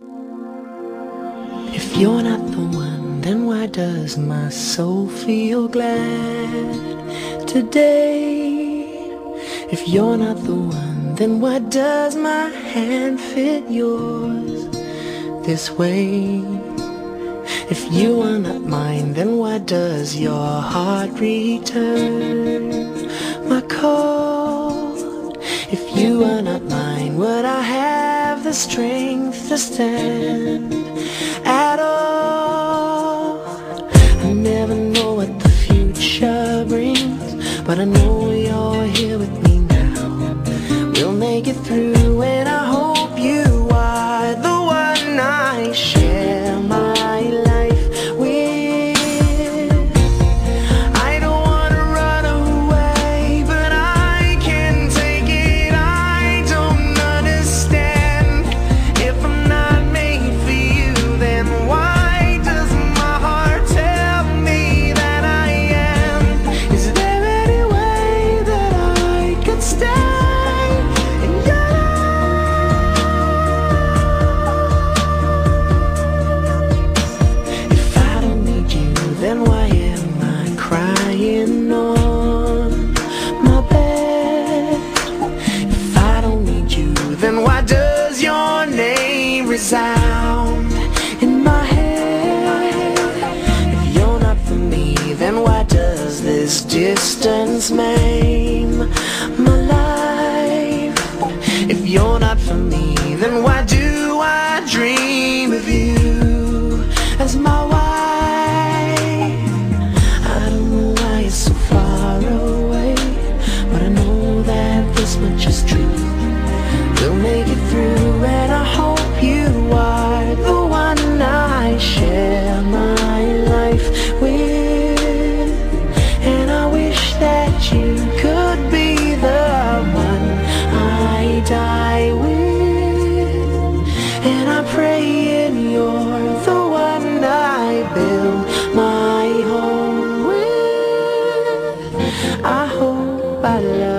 If you're not the one, then why does my soul feel glad today? If you're not the one, then why does my hand fit yours this way? If you are not mine, then why does your heart return my call? If you are not mine, would I have the strength to stand at all? I never know what the future brings, but I know this distance maim my life? If you're not for me, then why do I dream And I pray and you're the one I build my home with. I hope I love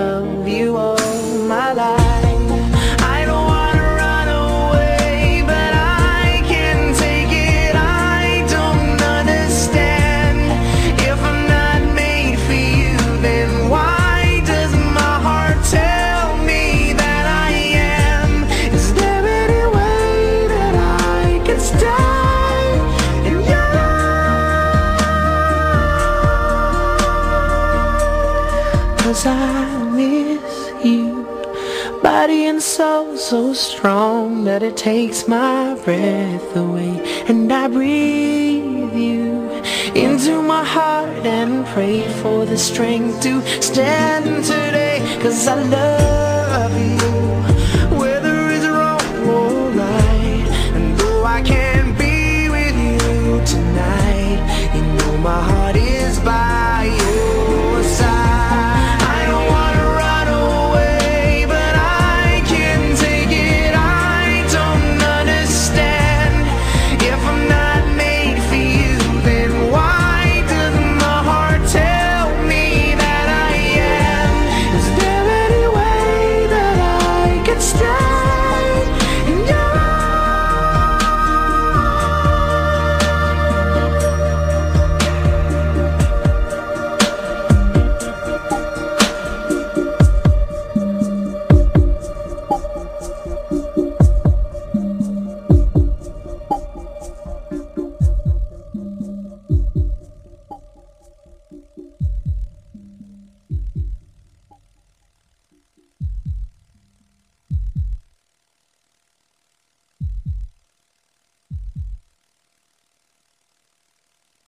Body and soul so strong that it takes my breath away. And I breathe you into my heart and pray for the strength to stand today. Cause I love